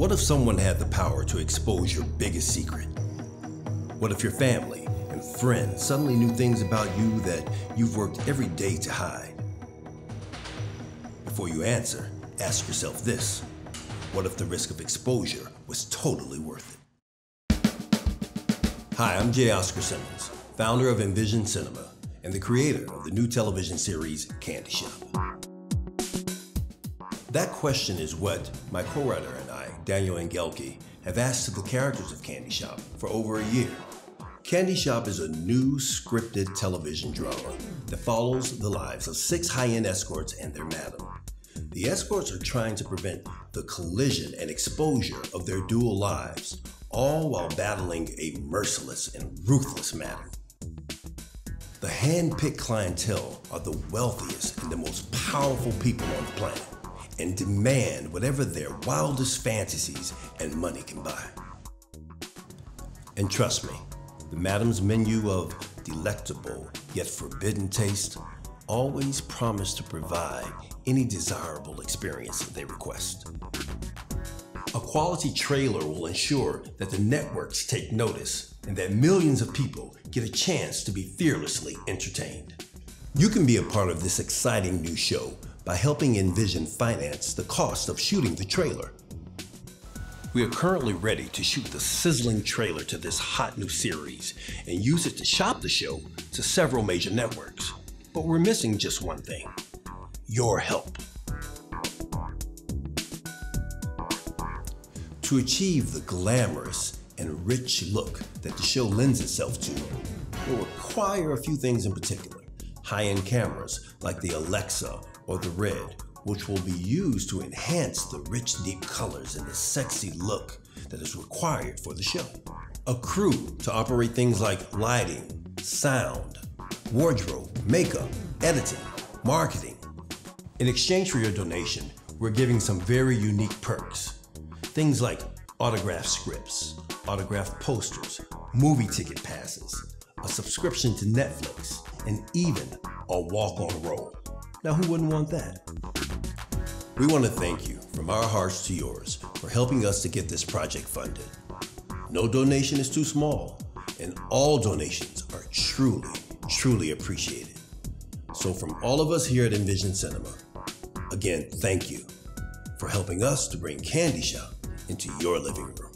What if someone had the power to expose your biggest secret? What if your family and friends suddenly knew things about you that you've worked every day to hide? Before you answer, ask yourself this What if the risk of exposure was totally worth it? Hi, I'm Jay Oscar Simmons, founder of Envision Cinema and the creator of the new television series Candy Shop. That question is what my co writer and I, Daniel Engelke, have asked the characters of Candy Shop for over a year. Candy Shop is a new scripted television drama that follows the lives of six high end escorts and their madam. The escorts are trying to prevent the collision and exposure of their dual lives, all while battling a merciless and ruthless madam. The hand picked clientele are the wealthiest and the most powerful people on the planet and demand whatever their wildest fantasies and money can buy. And trust me, the madam's menu of delectable yet forbidden taste always promise to provide any desirable experience that they request. A quality trailer will ensure that the networks take notice and that millions of people get a chance to be fearlessly entertained. You can be a part of this exciting new show by helping Envision finance the cost of shooting the trailer. We are currently ready to shoot the sizzling trailer to this hot new series and use it to shop the show to several major networks. But we're missing just one thing your help. To achieve the glamorous and rich look that the show lends itself to, will require a few things in particular. High end cameras like the Alexa or the Red, which will be used to enhance the rich, deep colors and the sexy look that is required for the show. A crew to operate things like lighting, sound, wardrobe, makeup, editing, marketing. In exchange for your donation, we're giving some very unique perks. Things like autographed scripts, autographed posters, movie ticket passes, a subscription to Netflix, and even a walk on role. Now, who wouldn't want that? We want to thank you from our hearts to yours for helping us to get this project funded. No donation is too small, and all donations are truly, truly appreciated. So, from all of us here at Envision Cinema, again, thank you for helping us to bring Candy Shop into your living room.